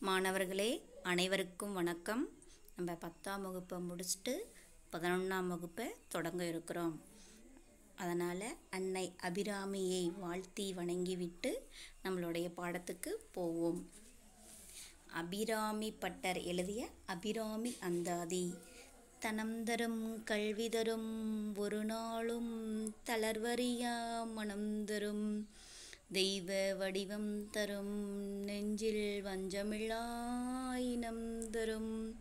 மாணவர்களே அனைவருக்கும் வணக்கம். நம்ம பத்தாம் வகுப்பை முடிச்சுட்டு பதினொன்றாம் வகுப்பை தொடங்க இருக்கிறோம். அதனால் அன்னை அபிராமியை வாழ்த்தி வணங்கிவிட்டு நம்மளுடைய பாடத்துக்கு போவோம். அபிராமி பட்டர் எழுதிய அபிராமி அந்தாதி தனம் தரும் கல்வி தரும் ஒரு நாளும் தளர்வறியா மனம் தரும். தெய்வ வடிவம் தரும் நெஞ்சில் வஞ்சமில்லா இனம் தரும்.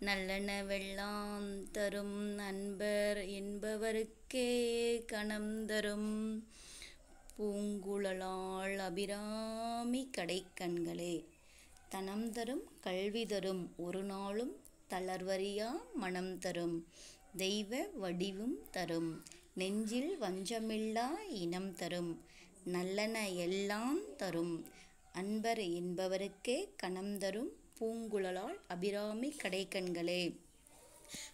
நல்லெண்ண வெள்ளாம் தரும் அன்பர் என்பவருக்கே கணம் தரும். பூங்குழலாள் அபிராமி கடைக்கண்களே தனம் தரும் கல்வி தரும். ஒரு நாளும் தளர்வரியா மனம் தரும் தெய்வ வடிவும் தரும். நெஞ்சில் வஞ்சமில்லா இனம் தரும். நல்லன எல்லாம் தரும். அன்பர் என்பவருக்கே கணம் தரும் பூங்குழலால் அபிராமி கடைக்கண்களே.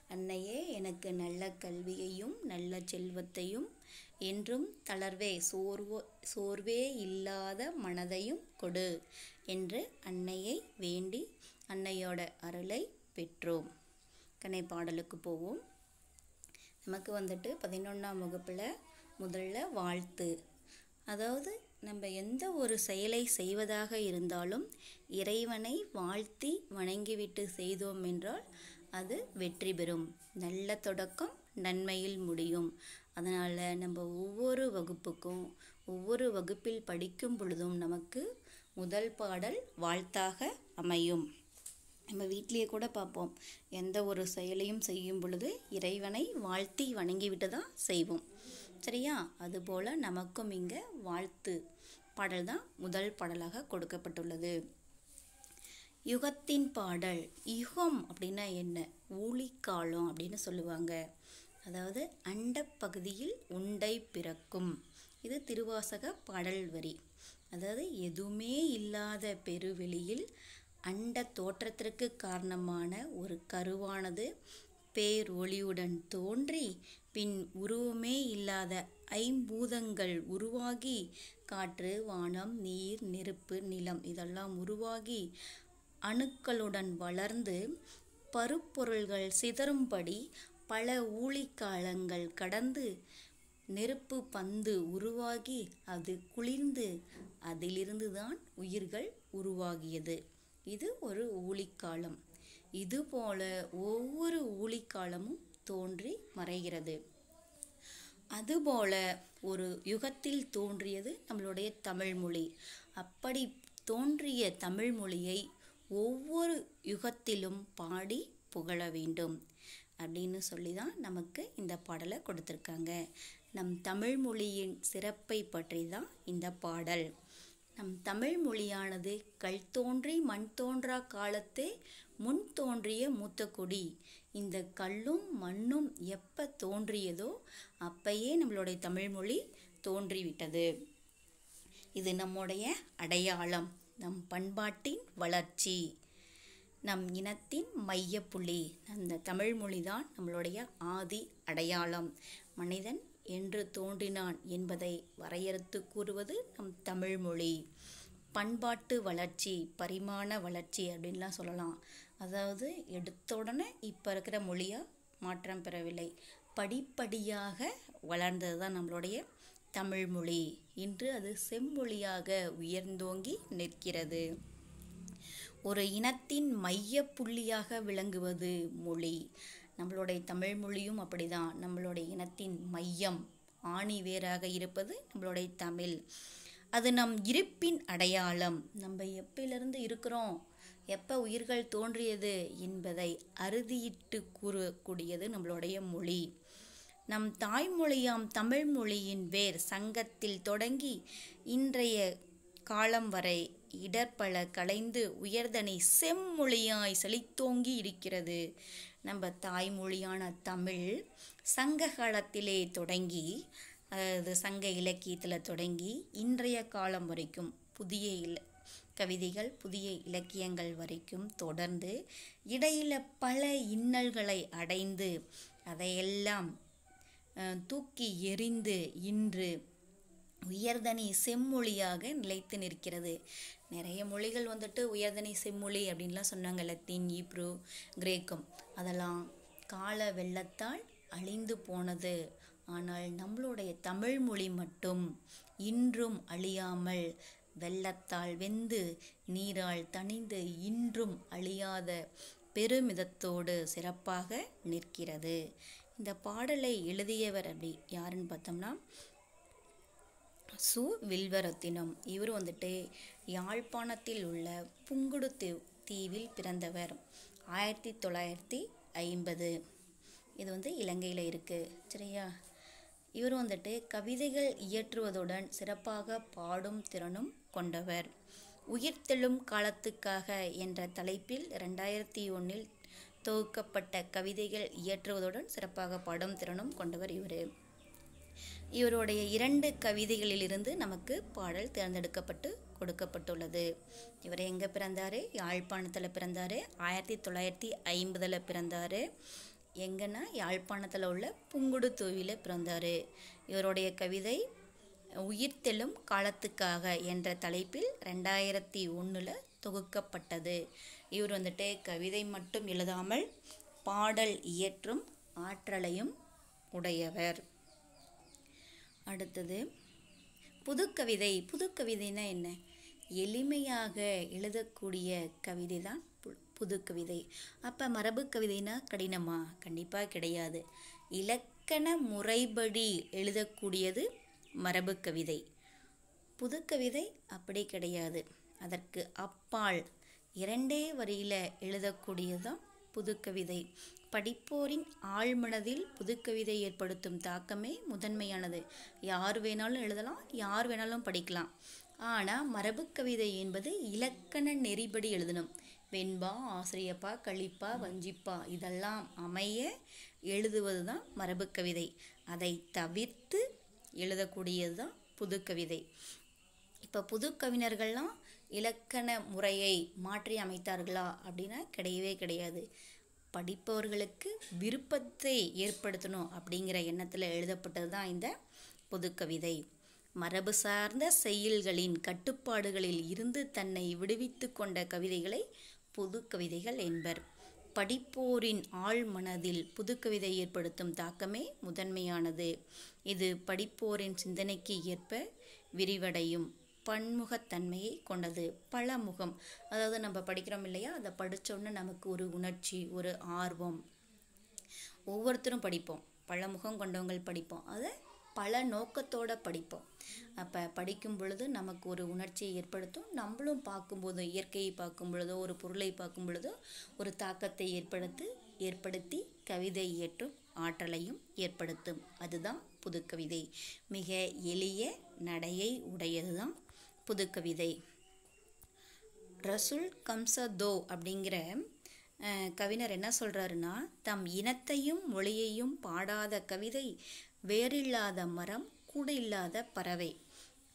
அன்னையே எனக்கு நல்ல கல்வியையும் நல்ல செல்வத்தையும் என்றும் தளர்வே சோர்வோ சோர்வே இல்லாத மனதையும் கொடு என்று அன்னையை வேண்டி அன்னையோட அருளை பெற்றோம். கனை பாடலுக்கு போவோம். நமக்கு வந்துட்டு பதினொன்றாம் வகுப்பில் முதல்ல வாழ்த்து. அதாவது நம்ம எந்த ஒரு செயலை செய்வதாக இருந்தாலும் இறைவனை வாழ்த்தி வணங்கிவிட்டு செய்தோம் என்றால் அது வெற்றி பெறும். நல்ல தொடக்கம் நன்மையில் முடியும். அதனால் நம்ம ஒவ்வொரு வகுப்புக்கும் ஒவ்வொரு வகுப்பில் படிக்கும் பொழுதும் நமக்கு முதல் பாடல் வாழ்த்தாக அமையும். நம்ம வீட்டிலேயே கூட பார்ப்போம். எந்த ஒரு செயலையும் செய்யும் பொழுது இறைவனை வாழ்த்தி வணங்கிவிட்டு தான் செய்வோம். சரியா? அதுபோல் நமக்கும் இங்கே வாழ்த்து பாடல் தான் முதல் பாடலாக கொடுக்கப்பட்டுள்ளது. யுகத்தின் பாடல் யுகம் அப்படின்னா என்ன? ஊழிக்காலம் அப்படின்னு சொல்லுவாங்க. அதாவது அண்டப்பகுதியில் உண்டை பிறக்கும். இது திருவாசக பாடல் வரி. அதாவது எதுவுமே இல்லாத பெருவெளியில் அண்ட தோற்றத்திற்கு காரணமான ஒரு கருவானது பேரொளியுடன் தோன்றி பின் உருவமே இல்லாத ஐம்பூதங்கள் உருவாகி காற்று வானம் நீர் நெருப்பு நிலம் இதெல்லாம் உருவாகி அணுக்களுடன் வளர்ந்து பருப்பொருள்கள் சிதறும்படி பல ஊழிக்காலங்கள் கடந்து நெருப்பு பந்து உருவாகி அது குளிர்ந்து அதிலிருந்து தான் உயிர்கள் உருவாகியது. இது ஒரு ஊழிக்காலம். இதுபோல ஒவ்வொரு ஊழிக்காலமும் தோன்றி மறைகிறது. அதுபோல ஒரு யுகத்தில் தோன்றியது நம்மளுடைய தமிழ்மொழி அப்படி தோன்றிய தமிழ்மொழியை ஒவ்வொரு யுகத்திலும் பாடி புகழ வேண்டும் அப்படின்னு சொல்லி தான் நமக்கு இந்த பாடலை கொடுத்துருக்காங்க. நம் தமிழ்மொழியின் சிறப்பை பற்றி தான் இந்த பாடல். நம் தமிழ் மொழியானது கல் தோன்றி மண் தோன்றா காலத்தே முன் தோன்றிய மூத்த கொடி. இந்த கல்லும் மண்ணும் எப்போ தோன்றியதோ அப்பயே நம்மளுடைய தமிழ்மொழி தோன்றிவிட்டது. இது நம்முடைய அடையாளம் நம் பண்பாட்டின் வளர்ச்சி. நம் இனத்தின் மையப்புள்ளி. அந்த தமிழ்மொழி தான் நம்மளுடைய ஆதி அடையாளம். மனிதன் என்று தோன்றினான் என்பதை வரையறுத்து கூறுவது நம் தமிழ்மொழி பண்பாட்டு வளர்ச்சி பரிமாண வளர்ச்சி அப்படின்லாம் சொல்லலாம். அதாவது எடுத்த உடனே இப்போ இருக்கிற மொழியாக மாற்றம் பெறவில்லை. படிப்படியாக வளர்ந்தது தான் நம்மளுடைய தமிழ்மொழி இன்று அது செம்மொழியாக உயர்ந்தோங்கி நிற்கிறது. ஒரு இனத்தின் மைய புள்ளியாக விளங்குவது மொழி. நம்மளுடைய தமிழ் மொழியும் அப்படிதான். நம்மளுடைய இனத்தின் மையம் ஆணி வேராக இருப்பது நம்மளுடைய தமிழ். அது நம் இருப்பின் அடையாளம். நம்ம எப்பிலிருந்து இருக்கிறோம்? எப்போ உயிர்கள் தோன்றியது என்பதை அறுதியிட்டு கூறக்கூடியது நம்மளுடைய மொழி. நம் தாய்மொழியாம் தமிழ் மொழியின் வேர் சங்கத்தில் தொடங்கி இன்றைய காலம் வரை இடர்பல கலைந்து உயர்தனை செம்மொழியாய் செழித்தோங்கி இருக்கிறது. நம்ம தாய்மொழியான தமிழ் சங்க காலத்திலே தொடங்கி அது சங்க இலக்கியத்தில் தொடங்கி இன்றைய காலம் வரைக்கும் புதிய இல கவிதைகள் புதிய இலக்கியங்கள் வரைக்கும் தொடர்ந்து இடையில பல இன்னல்களை அடைந்து அதையெல்லாம் தூக்கி எறிந்து இன்று உயர்தனி செம்மொழியாக நிலைத்து நிற்கிறது. நிறைய மொழிகள் வந்துட்டு உயர்தனி செம்மொழி அப்படின்லாம் சொன்னாங்க லத்தீன் ஈப்ரோ கிரேக்கம். அதெல்லாம் கால வெள்ளத்தால் அழிந்து போனது. ஆனால் நம்மளுடைய தமிழ் மொழி மட்டும் இன்றும் அழியாமல் வெள்ளத்தால் வெந்து நீரால் தணிந்து இன்றும் அழியாத பெருமிதத்தோடு சிறப்பாக நிற்கிறது. இந்த பாடலை எழுதியவர் அப்படி யாருன்னு பார்த்தோம்னா சு. வில்வரத்தினம். இவர் வந்துட்டு யாழ்ப்பாணத்தில் உள்ள புங்குடு தீவில் பிறந்தவர். ஆயிரத்தி தொள்ளாயிரத்தி ஐம்பது. இது வந்து இலங்கையில் இருக்குது சரியா? இவர் வந்துட்டு கவிதைகள் இயற்றுவதுடன் சிறப்பாக பாடும் திறனும் கொண்டவர். உயிர்த்தெழும் காலத்துக்காக என்ற தலைப்பில் ரெண்டாயிரத்தி ஒன்றில் தொகுக்கப்பட்ட கவிதைகள் இயற்றுவதுடன் சிறப்பாக பாடும் திறனும் கொண்டவர் இவர். இவருடைய இரண்டு கவிதைகளிலிருந்து நமக்கு பாடல் தேர்ந்தெடுக்கப்பட்டு கொடுக்கப்பட்டுள்ளது. இவர் எங்கே பிறந்தார்? யாழ்ப்பாணத்தில் பிறந்தார். ஆயிரத்தி தொள்ளாயிரத்தி ஐம்பதில் பிறந்தார். எங்கன்னா யாழ்ப்பாணத்தில் உள்ள புங்குடுதூவில பிறந்தார். இவருடைய கவிதை உயிர்த்தெழும் காலத்துக்காக என்ற தலைப்பில் ரெண்டாயிரத்தி ஒன்றில் தொகுக்கப்பட்டது. இவர் வந்துட்டு கவிதை மட்டும் எழுதாமல் பாடல் இயற்றும் ஆற்றலையும் உடையவர். அடுத்தது புதுக்கவிதை. புதுக்கவிதைனா என்ன? எளிமையாக எழுதக்கூடிய கவிதை தான் புது கவிதை. அப்போ மரபு கவிதைனா கடினமா? கண்டிப்பாக கிடையாது. இலக்கண முறைப்படி எழுதக்கூடியது மரபு கவிதை. புதுக்கவிதை அப்படி கிடையாது. அதற்கு அப்பால் இரண்டே வரியில் எழுதக்கூடியதுதான் புதுக்கவிதை படிப்போரின் ஆழ்மனதில் புதுக்கவிதை ஏற்படுத்தும் தாக்கமே முதன்மையானது. யார் வேணாலும் எழுதலாம் யார் வேணாலும் படிக்கலாம். ஆனால் மரபு கவிதை என்பது இலக்கண நெறிப்படி எழுதணும். வெண்பா ஆசிரியப்பா கழிப்பா வஞ்சிப்பா இதெல்லாம் அமைய எழுதுவது தான் மரபு கவிதை. அதை தவிர்த்து எழுதக்கூடியது தான் புதுக்கவிதை இப்போ புது கவிஞர்கள்லாம் இலக்கண முறையை மாற்றி அமைத்தார்களா அப்படின்னா கிடையவே கிடையாது. படிப்பவர்களுக்கு விருப்பத்தை ஏற்படுத்தணும் அப்படிங்கிற எண்ணத்தில் எழுதப்பட்டது தான் இந்த புதுக்கவிதை மரபு சார்ந்த செயல்களின் கட்டுப்பாடுகளில் இருந்து தன்னை விடுவித்து கொண்ட கவிதைகளை புது கவிதைகள் என்பர். படிப்போரின் ஆழ் மனதில் புதுக்கவிதை ஏற்படுத்தும் தாக்கமே முதன்மையானது. இது படிப்போரின் சிந்தனைக்கு ஏற்ப விரிவடையும் பன்முகத்தன்மையை கொண்டது. பலமுகம் அதாவது நம்ம படிக்கிறோம் இல்லையா? அதை படித்தோன்னே நமக்கு ஒரு உணர்ச்சி ஒரு ஆர்வம். ஒவ்வொருத்தரும் படிப்போம். பலமுகம் கொண்டவங்கள் படிப்போம். அதை பல நோக்கத்தோட படிப்போம். அப்போ படிக்கும் பொழுது நமக்கு ஒரு உணர்ச்சியை ஏற்படுத்தும். நம்மளும் பார்க்கும்போது இயற்கையை பார்க்கும் பொழுதோ ஒரு பொருளை பார்க்கும் பொழுதோ ஒரு தாக்கத்தை ஏற்படுத்தி ஏற்படுத்தி கவிதை இயற்றும் ஆற்றலையும் ஏற்படுத்தும். அதுதான் புதுக்கவிதை. மிக எளிய நடையை உடையது தான் புதுக்கவிதை. ரசுல் கம்சதோ அப்படிங்கிற கவிஞர் என்ன சொல்கிறாருன்னா தம் இனத்தையும் மொழியையும் பாடாத கவிதை வேறில்லாத மரம் கூடு இல்லாத பறவை.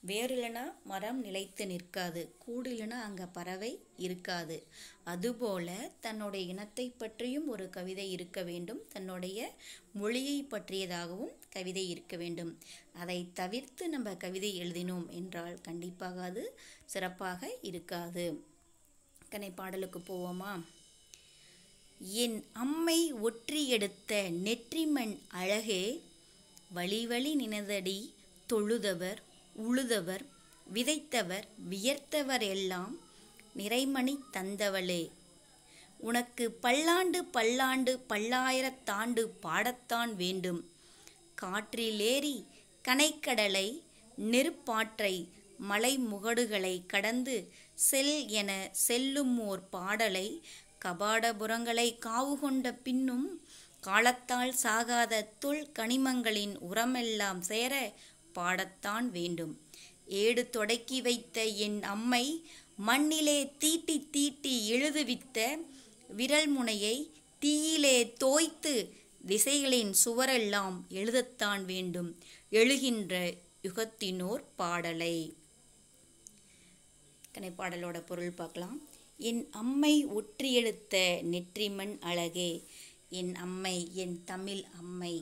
வேர் இல்லைன்னா மரம் நிலைத்து நிற்காது கூடு இல்லைன்னா அங்கே பறவை இருக்காது. அதுபோல தன்னுடைய இனத்தை பற்றியும் ஒரு கவிதை இருக்க வேண்டும் தன்னுடைய மொழியை பற்றியதாகவும் கவிதை இருக்க வேண்டும். அதை தவிர்த்து நம்ம கவிதை எழுதினோம் என்றால் கண்டிப்பாக அது சிறப்பாக இருக்காது. கனை பாடலுக்கு போவோமா? என் அம்மை ஒற்றி எடுத்த நெற்றிமண் அழகே வழி வழி நினதடி தொழுதவர் உழுதவர் விதைத்தவர் வியர்த்தவர் எல்லாம் நிறைமணி தந்தவளே. உனக்கு பல்லாண்டு பல்லாண்டு பல்லாயிரத்தாண்டு பாடத்தான் வேண்டும். காற்றிலேறி கனைக்கடலை நெருப்பாற்றை மலை முகடுகளை கடந்து செல் என செல்லும் ஓர் பாடலை கபாடபுரங்களை காவு கொண்ட பின்னும் காலத்தால் சாகாத துள் கனிமங்களின் உரமெல்லாம் சேர பாடத்தான் வேண்டும். ஏடு தொடக்கி வைத்த என் அம்மை மண்ணிலே தீட்டி தீட்டி எழுதுவித்த விரல் முனையை தீயிலே தோய்த்து திசைகளின் சுவரெல்லாம் எழுதத்தான் வேண்டும். எழுகின்ற யுகத்தினோர் பாடலை. கனை பாடலோட பொருள் பார்க்கலாம். என் அம்மை ஒற்றியெடுத்த நெற்றிமண் அழகே. என் அம்மை என் தமிழ் அம்மை.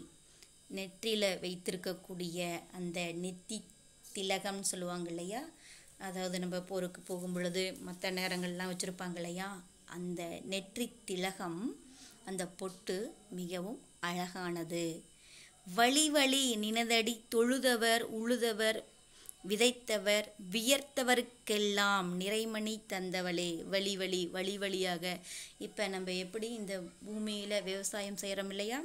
நெற்றியில் வைத்திருக்கக்கூடிய அந்த நெத்தி திலகம்னு சொல்லுவாங்க இல்லையா? அதாவது நம்ம போருக்கு போகும் பொழுது மற்ற நேரங்கள்லாம் வச்சுருப்பாங்க இல்லையா? அந்த நெற்றி திலகம் அந்த பொட்டு மிகவும் அழகானது. வழி வழி நினதடி தொழுதவர் உழுதவர் விதைத்தவர் வியர்த்தவருக்கெல்லாம் நிறைமணி தந்தவளே. வழி வழி வழி வழியாக. இப்போ நம்ம எப்படி இந்த பூமியில் விவசாயம் செய்கிறோம் இல்லையா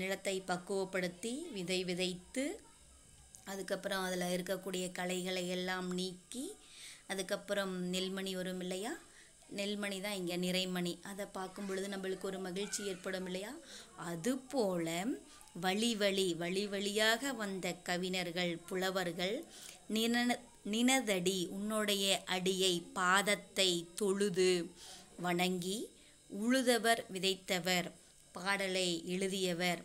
நிலத்தை பக்குவப்படுத்தி விதை விதைத்து அதுக்கப்புறம் அதில் இருக்கக்கூடிய களைகளை எல்லாம் நீக்கி அதுக்கப்புறம் நெல்மணி வரும் இல்லையா? நெல்மணி தான் இங்கே நிறைமணி. அதை பார்க்கும் பொழுது நம்மளுக்கு ஒரு மகிழ்ச்சி ஏற்படும் இல்லையா? அதுபோல வழி வழி வழி வழியாக வந்த கவிஞர்கள் புலவர்கள் நின நினதடி உன்னுடைய அடியை பாதத்தை தொழுது வணங்கி உழுதவர் விதைத்தவர் பாடலை எழுதியவர்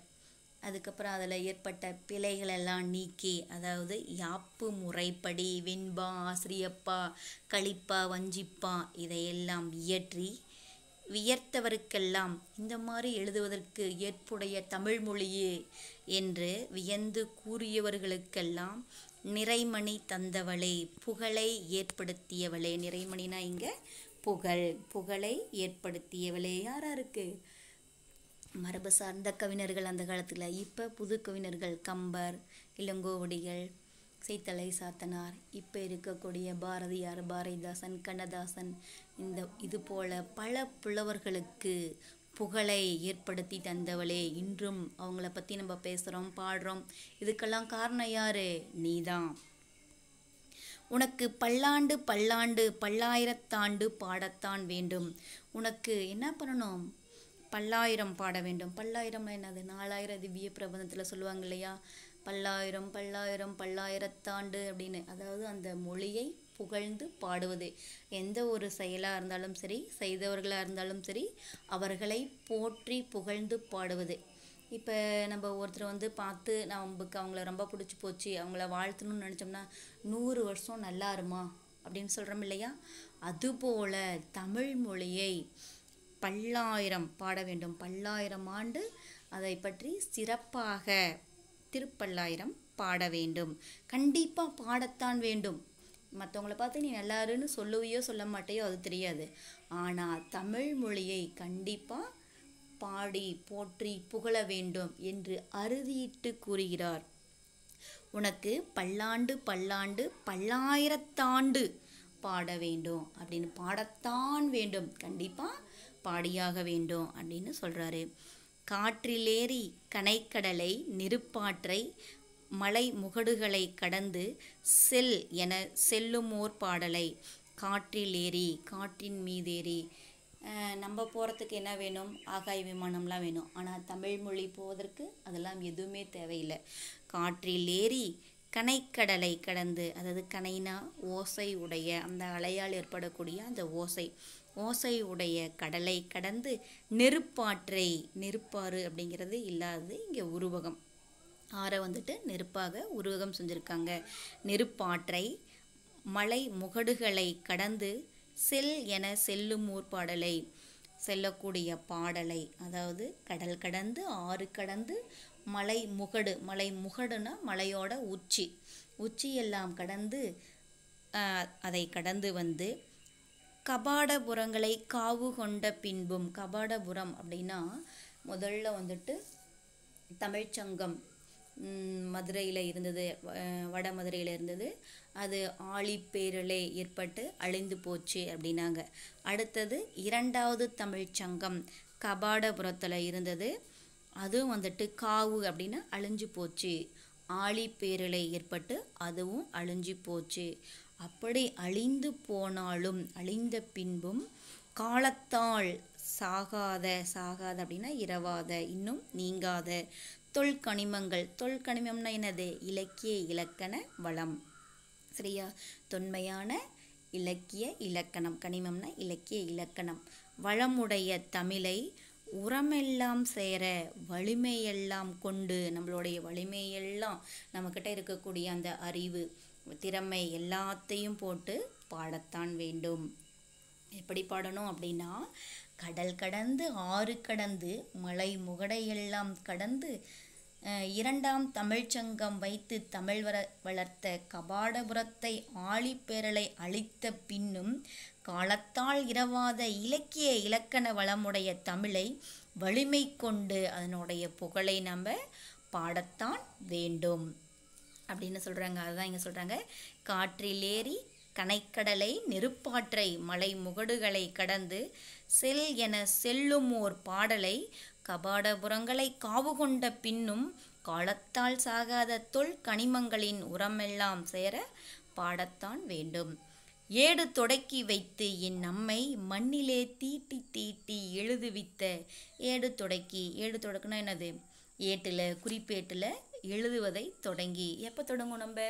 அதுக்கப்புறம் அதில் ஏற்பட்ட பிழைகளெல்லாம் நீக்கி அதாவது யாப்பு முறைப்படி வெண்பா ஆசிரியப்பா களிப்பா வஞ்சிப்பா இதையெல்லாம் இயற்றி வியர்த்தவருக்கெல்லாம் இந்த மாதிரி எழுதுவதற்கு ஏற்புடைய தமிழ் மொழியே என்று வியந்து கூறியவர்களுக்கெல்லாம் நிறைமணி தந்தவளே புகழை ஏற்படுத்தியவளே. நிறைமணினா இங்கே புகழ் புகழை ஏற்படுத்தியவளே. யாராக இருக்குது மரபு சார்ந்த கவிஞர்கள் அந்த காலத்தில். இப்போ புது கவிஞர்கள் கம்பர் இளங்கோவடிகள் சீத்தலை சாத்தனார் இப்போ இருக்கக்கூடிய பாரதியார் பாரதிதாசன் கண்ணதாசன் இந்த இது போல பல புலவர்களுக்கு புகழை ஏற்படுத்தி தந்தவளே. இன்றும் அவங்கள பற்றி நம்ம பேசுகிறோம் பாடுறோம். இதுக்கெல்லாம் காரணம் யாரு? நீதான். உனக்கு பல்லாண்டு பல்லாண்டு பல்லாயிரத்தாண்டு பாடத்தான் வேண்டும். உனக்கு என்ன பண்ணணும்? பல்லாயிரம் பாட வேண்டும். பல்லாயிரம் என்னது? நாலாயிரம் திவ்ய பிரபந்தத்தில் சொல்லுவாங்க இல்லையா பல்லாயிரம் பல்லாயிரம் பல்லாயிரத்தாண்டு அப்படின்னு. அதாவது அந்த மொழியை புகழ்ந்து பாடுவது. எந்த ஒரு செயலாக இருந்தாலும் சரி செய்தவர்களாக இருந்தாலும் சரி அவர்களை போற்றி புகழ்ந்து பாடுவது. இப்போ நம்ம ஒருத்தர் வந்து பார்த்து நமக்கு அவங்கள ரொம்ப பிடிச்சி போச்சு அவங்கள வாழ்த்தணும்னு நினச்சோம்னா நூறு வருஷம் நல்லா இருமா அப்படின்னு சொல்கிறோம் இல்லையா? அதுபோல் தமிழ் மொழியை பல்லாயிரம் பாட வேண்டும். பல்லாயிரம் ஆண்டு அதை பற்றி சிறப்பாக திருப்பல்லாயிரம் பாட வேண்டும். கண்டிப்பாக பாடத்தான் வேண்டும். மற்றவங்கள பார்த்து நீ நல்லாருன்னு சொல்லுவியோ சொல்ல மாட்டேயோ அது தெரியாது. ஆனால் தமிழ் மொழியை கண்டிப்பாக பாடி போற்றி புகழ வேண்டும் என்று அறுதியிட்டு கூறுகிறார். உனக்கு பல்லாண்டு பல்லாண்டு பல்லாயிரத்தாண்டு பாட வேண்டும். அப்படின்னு பாடத்தான் வேண்டும். கண்டிப்பாக பாடியாக வேண்டும் அப்படின்னு சொல்கிறாரு காற்றிலேறி கனைக்கடலை நெருப்பாற்றை மலை முகடுகளை கடந்து செல் என செல்லுமோர் பாடலை. காற்றில் ஏறி காற்றின் மீதேறி. நம்ம போகிறதுக்கு என்ன வேணும்? ஆகாய விமானம்லாம் வேணும். ஆனால் தமிழ் மொழி போவதற்கு அதெல்லாம் எதுவுமே தேவையில்லை. காற்றில் ஏறி கனைக்கடலை கடந்து அதாவது கனைனா ஓசை உடைய அந்த அலையால் ஏற்படக்கூடிய அந்த ஓசை. ஓசை உடைய கடலை கடந்து நெருப்பாற்றை நெருப்பாறு அப்படிங்கிறது இல்லாதது இங்கே உருவகம். ஆறை வந்துட்டு நெருப்பாக உருவகம் செஞ்சுருக்காங்க. நெருப்பாற்றை மலை முகடுகளை கடந்து செல் என செல்லும் ஊர் பாடலை செல்லக்கூடிய பாடலை அதாவது கடல் கடந்து ஆறு கடந்து மலை முகடு மலை முகடுனா மலையோட உச்சி. உச்சியெல்லாம் கடந்து அதை கடந்து வந்து கபாடபுரங்களை காவு கொண்ட பின்பும் கபாடபுரம் அப்படின்னா முதல்ல வந்துட்டு தமிழ்ச்சங்கம் மதுரையில் இருந்தது வட மதுரையில் இருந்தது. அது ஆழிப்பேரலே ஏற்பட்டு அழிந்து போச்சு அப்படின்னாங்க. அடுத்தது இரண்டாவது தமிழ்ச்சங்கம் கபாடபுரத்தில் இருந்தது. அதுவும் வந்துட்டு காவு அப்படின்னா அழிஞ்சு போச்சு. ஆழிப்பேரலை ஏற்பட்டு அதுவும் அழிஞ்சு போச்சு. அப்படி அழிந்து போனாலும் அழிந்த பின்பும் காலத்தால் சாகாத சாகாத அப்படின்னா இரவாத இன்னும் நீங்காத. தொல்கனிமங்கள் தொல்கனிமம்னா என்னது? இலக்கிய இலக்கண வளம். சரியா? தொன்மையான இலக்கிய இலக்கணம். கனிமம்னா இலக்கிய இலக்கணம். வளமுடைய தமிழை உரமெல்லாம் சேர வலிமையெல்லாம் கொண்டு நம்மளுடைய வலிமையெல்லாம் நம்மக்கிட்ட இருக்கக்கூடிய அந்த அறிவு திறமை எல்லாத்தையும் போட்டு பாடத்தான் வேண்டும். எப்படி பாடணும் அப்படின்னா கடல் கடந்து ஆறு கடந்து மலை முகடையெல்லாம் கடந்து இரண்டாம் தமிழ்ச்சங்கம் வைத்து தமிழ் வர வளர்த்த கபாடபுரத்தை ஆழிப்பேரலை அழித்த பின்னும் காலத்தால் இரவாத இலக்கிய இலக்கண வளமுடைய தமிழை வலிமை கொண்டு அதனுடைய புகழை நம்ம பாடத்தான் வேண்டும். அப்படின்னு சொல்கிறாங்க அதுதான் இங்கே சொல்கிறாங்க காற்றிலேறி கனைக்கடலை நெருப்பாற்றை மலை முகடுகளை கடந்து செல் என செல்லும் ஓர் பாடலை கபாடபுரங்களை காவு கொண்ட பின்னும் காலத்தால் சாகாத தொல் கனிமங்களின் உரமெல்லாம் சேர பாடத்தான் வேண்டும். ஏடு தொடக்கி வைத்து என் நம்மை மண்ணிலே தீட்டி தீட்டி எழுதுவித்த ஏடு தொடக்கி. ஏடு தொடக்குனா என்னது? ஏட்டில் குறிப்பேட்டில் எழுதுவதை தொடங்கி. எப்போ தொடங்கும் நம்ம?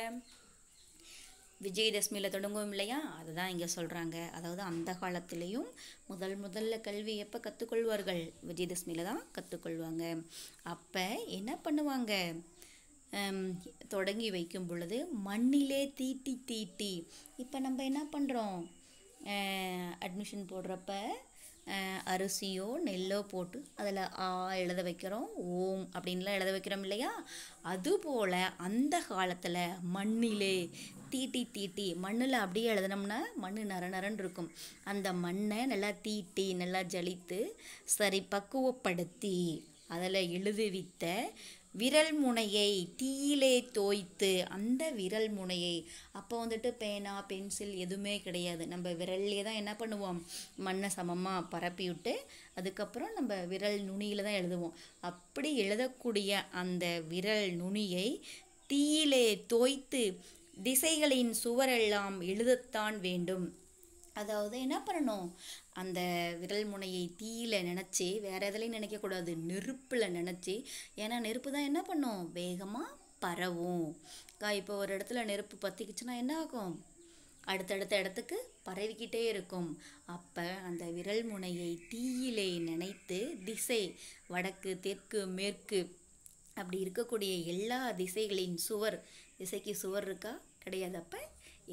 விஜயதசமியில் தொடங்கும் இல்லையா? அதுதான் இங்கே சொல்கிறாங்க அதாவது அந்த காலத்துலேயும் முதல் முதல்ல கல்வி எப்போ கற்றுக்கொள்வார்கள் விஜயதசமியில் தான் கற்றுக்கொள்வாங்க அப்போ என்ன பண்ணுவாங்க? தொடங்கி வைக்கும் பொழுது மண்ணிலே தீட்டி தீட்டி இப்போ நம்ம என்ன பண்ணுறோம் அட்மிஷன் போடுறப்ப அரிசியோ நெல்லோ போட்டு அதில் ஆ எழுத வைக்கிறோம். ஓம் அப்படின்லாம் எழுத வைக்கிறோம் இல்லையா? அதுபோல் அந்த காலத்தில் மண்ணிலே தீட்டி தீட்டி மண்ணில் அப்படியே எழுதினோம்னா மண் நர நரன்னு இருக்கும். அந்த மண்ணை நல்லா தீட்டி நல்லா ஜலித்து சரி பக்குவப்படுத்தி அதில் எழுதுவித்த விரல் முனையை தீயிலே தோய்த்து அந்த விரல் முனையை அப்போ வந்துட்டு பேனா பென்சில் எதுவுமே கிடையாது. நம்ம விரல்லே தான் என்ன பண்ணுவோம்? மண்ணை சமமாக பரப்பி விட்டு அதுக்கப்புறம் நம்ம விரல் நுனியில் தான் எழுதுவோம். அப்படி எழுதக்கூடிய அந்த விரல் நுனியை தீயிலே தோய்த்து திசைகளின் சுவரெல்லாம் எழுதத்தான் வேண்டும். அதாவது என்ன பண்ணணும்? அந்த விரல் முனையை தீயில நினச்சி வேற எதுலையும் நினைக்கக்கூடாது நெருப்பில் நினச்சி. ஏன்னா நெருப்பு தான் என்ன பண்ணும்? வேகமாக பரவும். இப்போ ஒரு இடத்துல நெருப்பு பற்றிக்குச்சுன்னா என்ன ஆகும்? அடுத்தடுத்த இடத்துக்கு பரவிக்கிட்டே இருக்கும். அப்போ அந்த விரல் முனையை தீயிலே நினைத்து திசை வடக்கு தெற்கு மேற்கு அப்படி இருக்கக்கூடிய எல்லா திசைகளின் சுவர் திசைக்கு சுவர் இருக்கா? கிடையாது அப்போ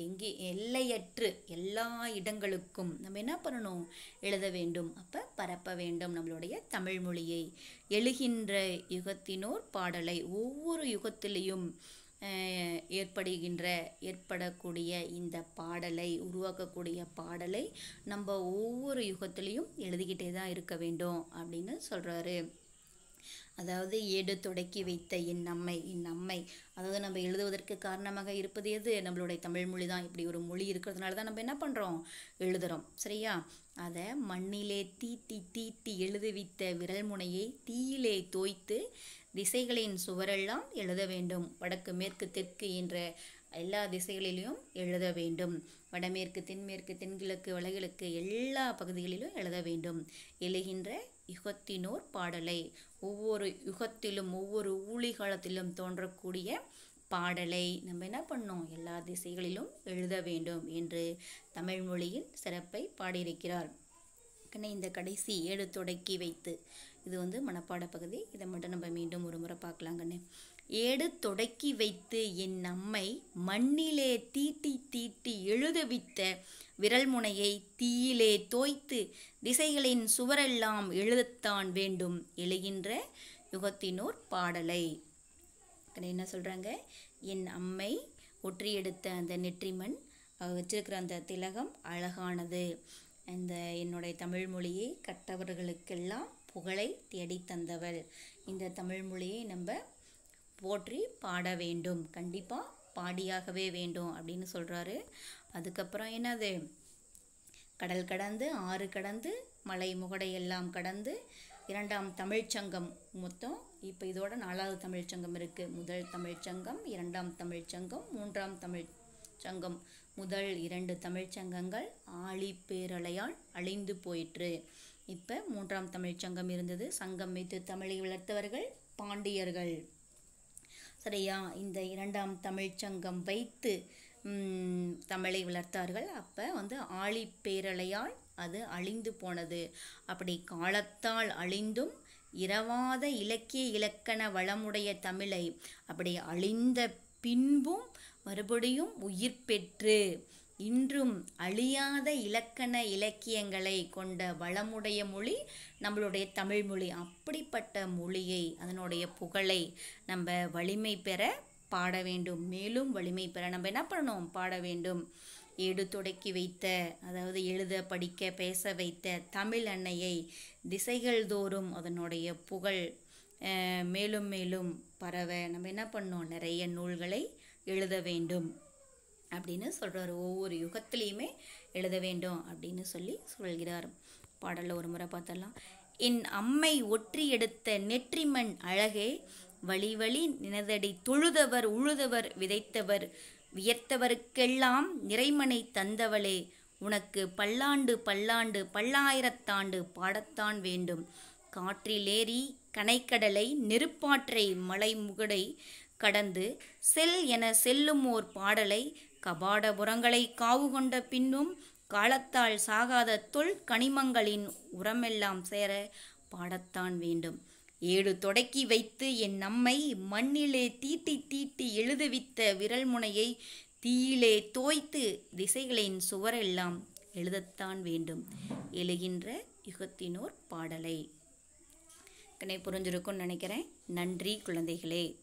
எங்கே எல்லையற்று எல்லா இடங்களுக்கும் நம்ம என்ன பண்ணணும்? எழுத வேண்டும். அப்போ பரப்ப வேண்டும் நம்மளுடைய தமிழ் மொழியை. எழுகின்ற யுகத்தினோர் பாடலை ஒவ்வொரு யுகத்திலையும் ஏற்படுகின்ற ஏற்படக்கூடிய இந்த பாடலை உருவாக்கக்கூடிய பாடலை நம்ம ஒவ்வொரு யுகத்திலையும் எழுதிக்கிட்டே தான் இருக்க வேண்டும் அப்படின்னு சொல்கிறாரு அதாவது ஏடு தொடக்கி வைத்த என் அம்மை என் அம்மை. அதாவது நம்ம எழுதுவதற்கு காரணமாக இருப்பது எது? நம்மளுடைய தமிழ் மொழி தான் இப்படி ஒரு மொழி இருக்கிறதுனால தான் நம்ம என்ன பண்ணுறோம் எழுதுகிறோம் சரியா? அதை மண்ணிலே தீட்டி தீட்டி எழுதுவித்த விரல் முனையை தீயிலே தோய்த்து திசைகளின் சுவரெல்லாம் எழுத வேண்டும். வடக்கு மேற்கு தெற்கு என்ற எல்லா திசைகளிலும் எழுத வேண்டும். வடமேற்கு தென்மேற்கு தென்கிழக்கு வடகிழக்கு எல்லா பகுதிகளிலும் எழுத வேண்டும். எழுகின்ற யுகத்தினோர் பாடலை. ஒவ்வொரு யுகத்திலும் ஒவ்வொரு ஊழிகாலத்திலும் தோன்றக்கூடிய பாடலை நம்ம என்ன பண்ணோம்? எல்லா திசைகளிலும் எழுத வேண்டும் என்று தமிழ் மொழியின் சிறப்பை பாடியிருக்கிறார். கண்ணே இந்த கடைசி ஏடு தொடக்கி வைத்து இது வந்து மனப்பாட பகுதி. இதை மட்டும் நம்ம மீண்டும் ஒரு முறை பார்க்கலாம் கண்ணு. ஏடு தொடக்கி வைத்து என் நம்மை மண்ணிலே தீட்டி தீட்டி எழுதவித்த விரல் முனையை தீயிலே தோய்த்து திசைகளின் சுவரெல்லாம் எழுதத்தான் வேண்டும் எழுகின்ற யுகத்தினோர் பாடலை. என்ன சொல்கிறாங்க என் அம்மை ஒற்றி எடுத்த அந்த நெற்றிமண் வச்சிருக்கிற அந்த திலகம் அழகானது. இந்த என்னுடைய தமிழ் மொழியை கற்றவர்களுக்கெல்லாம் புகழை தேடி தந்தவள். இந்த தமிழ் மொழியை நம்ம போற்றி பாட வேண்டும். கண்டிப்பாக பாடியாகவே வேண்டும் அப்படின்னு சொல்கிறாரு அதுக்கப்புறம் என்னது? கடல் கடந்து ஆறு கடந்து மலை முகடை எல்லாம் கடந்து இரண்டாம் தமிழ்ச்சங்கம் மொத்தம் இப்போ இதோட நாலாவது தமிழ்ச்சங்கம் இருக்குது முதல் தமிழ்ச்சங்கம் இரண்டாம் தமிழ்ச்சங்கம் மூன்றாம் தமிழ் சங்கம். முதல் இரண்டு தமிழ்ச்சங்கங்கள் ஆழி பேரலையால் அழிந்து போயிற்று. இப்போ மூன்றாம் தமிழ்ச்சங்கம் இருந்தது. சங்கம் வைத்து தமிழை வளர்த்தவர்கள் பாண்டியர்கள். சரியா? இந்த இரண்டாம் தமிழ்ச்சங்கம் வைத்து தமிழை வளர்த்தார்கள். அப்போ வந்து ஆழிப்பேரலையால் அது அழிந்து போனது. அப்படி காலத்தால் அழிந்தும் இரவாத இலக்கிய இலக்கண வளமுடைய தமிழை அப்படி அழிந்த பின்பும் மறுபடியும் உயிர் பெற்று இன்றும் அழியாத இலக்கண இலக்கியங்களை கொண்ட வளமுடைய மொழி நம்மளுடைய தமிழ் மொழி. அப்படிப்பட்ட மொழியை அதனுடைய புகழை நம்ம வலிமை பெற பாட வேண்டும். மேலும் வலிமை பெற நம்ம என்ன பண்ணணும்? பாட வேண்டும். ஏடு வைத்த அதாவது எழுத படிக்க பேச வைத்த தமிழ் அன்னையை திசைகள் தோறும் அதனுடைய புகழ் மேலும் மேலும் பரவ நம்ம என்ன பண்ணோம் நிறைய நூல்களை எழுத வேண்டும். அப்படின்னு சொல்கிறார் ஒவ்வொரு யுகத்திலையுமே எழுத வேண்டும் அப்படின்னு சொல்லி சொல்கிறார். பாடலில் ஒரு முறை பார்த்தலாம் என் அம்மை ஒற்றி எடுத்த நெற்றிமண் அழகே வழி வழி நினதடி தொழுதவர் உழுதவர் விதைத்தவர் வியர்த்தவருக்கெல்லாம் நிறைமனை தந்தவளே உனக்கு பல்லாண்டு பல்லாண்டு பல்லாயிரத்தாண்டு பாடத்தான் வேண்டும். காற்றிலேறி கனைக்கடலை நெருப்பாற்றை மலைமுகடை கடந்து செல் என செல்லும் ஓர் பாடலை கபாடபுரங்களை காவு கொண்ட பின்னும் காலத்தால் சாகாத தொல் கனிமங்களின் உரமெல்லாம் சேர பாடத்தான் வேண்டும். ஏடு தொடக்கி வைத்து என் நம்மை மண்ணிலே தீட்டி தீட்டி எழுதவித்த விரல் முனையை தீயிலே தோய்த்து திசைகளின் சுவரெல்லாம் எழுதத்தான் வேண்டும். எழுகின்ற யுகத்தினோர் பாடலை. கண்ணை புரிஞ்சிருக்கும்னு நினைக்கிறேன். நன்றி குழந்தைகளே.